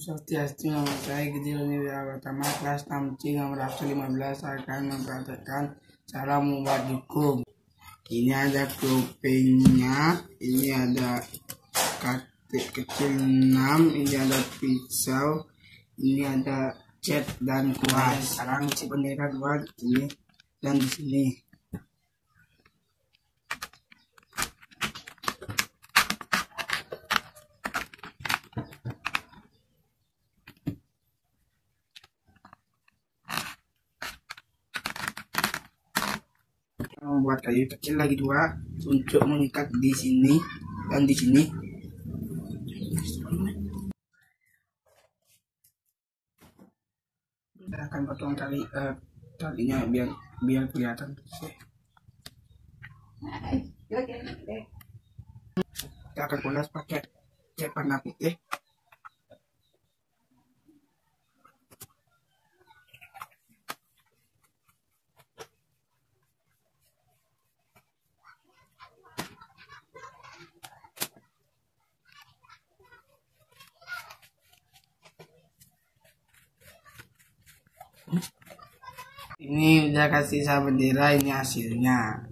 Saya Gede Wira Pertama kelas 6 C nomor absen 15 akan mempraktekkan cara membuat hukum. Ini ada kupingnya, ini ada katik kecil 6, ini ada pisau, ini ada cat dan kuas. Sekarang si bendera buat ini dan di sini. Membuat kayu kecil lagi dua untuk mengikat di sini dan di sini. Kita akan potong tali uh, talinya biar biar kelihatan kita akan poles pakai cat warna putih ini udah kasih saya bendera ini hasilnya